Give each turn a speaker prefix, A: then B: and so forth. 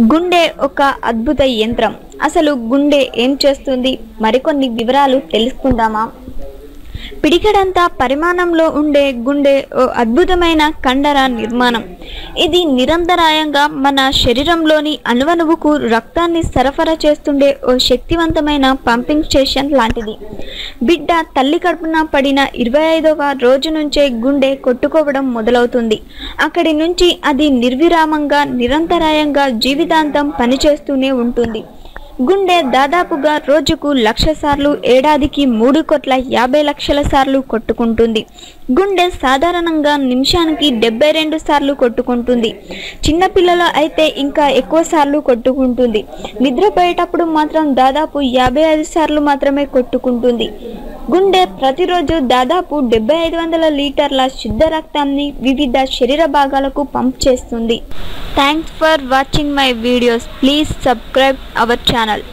A: గుండె ఒక అద్భుత యంత్రం. అసలు గుండె ఏం చేస్తుంది? మరికొన్ని వివరాలు తెలుసుకుందామా? పిడికడంతా పరిమాణంలో ఉండే గుండె ఓ అద్భుతమైన కండర నిర్మాణం. ఇది నిరంతరాయంగా మన శరీరంలోని అణువణువుకు రక్తాన్ని సరఫరా చేస్తుండే ఓ శక్తివంతమైన పంపింగ్ స్టేషన్ లాంటిది. బిడ్డ తల్లి కడుపున పడిన ఇరవై ఐదవ రోజు నుంచే గుండె కొట్టుకోవడం మొదలవుతుంది. అక్కడి నుంచి అది నిర్విరామంగా నిరంతరాయంగా జీవితాంతం పనిచేస్తూనే ఉంటుంది. గుండె దాదాపుగా రోజుకు లక్ష సార్లు ఏడాదికి మూడు కోట్ల యాభై లక్షల సార్లు కొట్టుకుంటుంది. గుండె సాధారణంగా నిమిషానికి డెబ్బై రెండు సార్లు కొట్టుకుంటుంది. చిన్నపిల్లలు అయితే ఇంకా ఎక్కువ సార్లు కొట్టుకుంటుంది. నిద్రపోయేటప్పుడు మాత్రం దాదాపు యాభై ఐదు సార్లు మాత్రమే కొట్టుకుంటుంది. గుండె ప్రతిరోజు దాదాపు డెబ్బై ఐదు వందల లీటర్ల శుద్ధ రక్తాన్ని వివిధ శరీర భాగాలకు పంప్ చేస్తుంది. Thanks for watching my videos please subscribe our channel